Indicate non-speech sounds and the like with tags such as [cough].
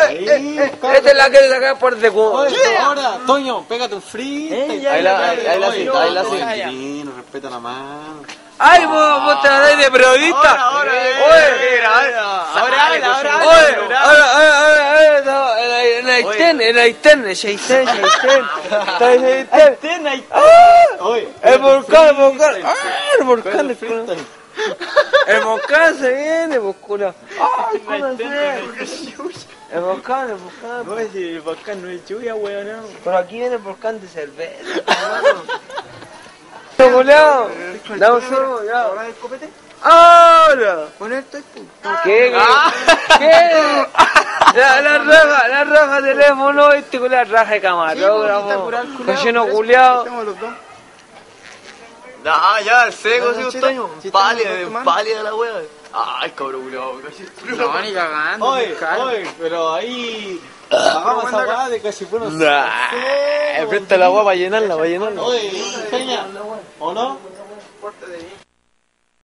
Ahí, Esta es la que sacar por Oye, ahora, Toño, pégate un free. Ahí la- ahí- ahí la la siento. Quirino, respeta la mano. ¡Ay, vos, vos te dais de periodista! Ahora, ahora, habla, ahora, ¡Oye! ¡Ahora, ahora, ahora! no, En la- en la Aitén, en la Aitén, [laughs] en Aitén, en Aitén. Aitén. Oye, El volcán, el volcán. ¡Ah! El volcán, volcán. [laughs] El volcán se viene, pues, culo. ¡Ay, cómo El volcán, el volcán. No, si el volcán no es lluvia, weón, no. Pero aquí viene el volcán de cerveza, hermano. Dame un sorbo, ya. ¿Ahora el copete? ¡Ahora! Con esto. ¿Qué? ¿Qué? ¿Qué? La, la raja, la raja de teléfono, este con la raja de camarógrafo. Cochino culiao. Estamos los dos. Ah, ya, el seco, Toño. chita, Pálida, pálida la wea. Ay, cabrón, casi. No, ni cagando. Oye, oye, pero ahí. Hagamos esa weá de casi fueron. Nah, presta la agua para llenarla, para llenarla. Oye, enseña. ¿O no?